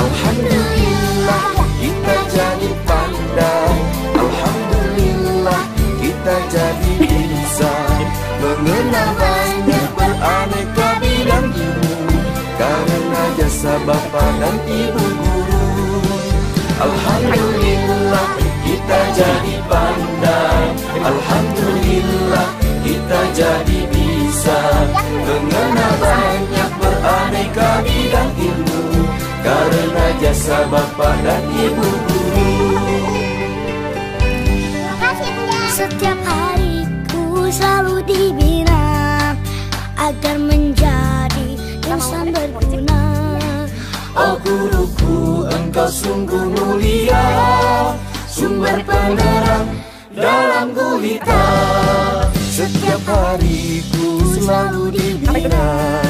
Alhamdulillah kita jadi pandai. Alhamdulillah kita jadi bisa Mengenal banyak beraneka bidang ilmu Karena jasa bapa dan ibu guru Alhamdulillah kita jadi pandai Alhamdulillah kita jadi Agar menjadi insan berguna. Oh guruku engkau sungguh mulia. Sumber penerang dalam gulita. Setiap hariku selalu dibina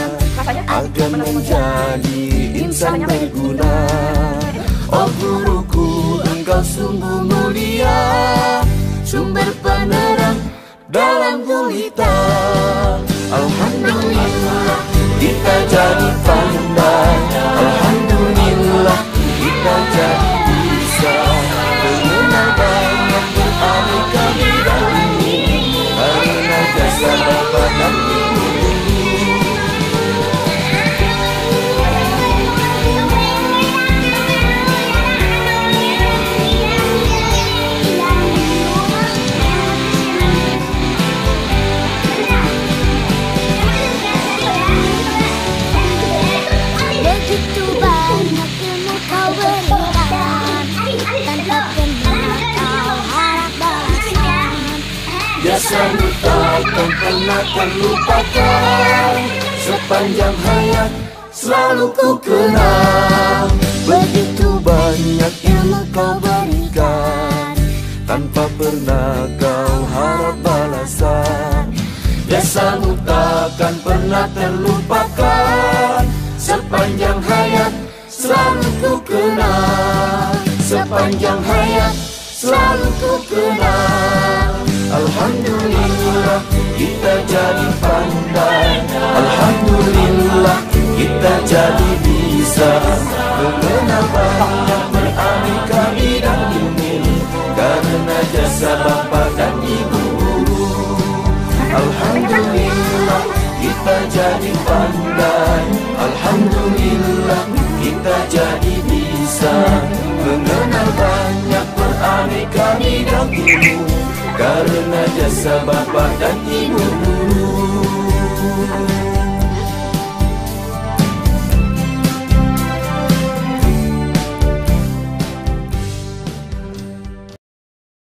Agar menjadi insan berguna. Oh guruku engkau sungguh mulia Jasamu takkan pernah terlupakan Sepanjang hayat selalu ku kenang. Begitu banyak ilmu kau berikan Tanpa pernah kau harap balasan. Jasamu takkan pernah terlupakan. Sepanjang hayat selalu ku kenang. Sepanjang hayat selalu ku kenang Alhamdulillah kita jadi pandai. Alhamdulillah kita jadi bisa. Mengenal banyak beraneka bidang ilmu Karena jasa bapa dan ibu. Alhamdulillah kita jadi pandai. Alhamdulillah kita jadi bisa. Mengenal banyak beraneka bidang ilmu Karena jasa bapa dan ibu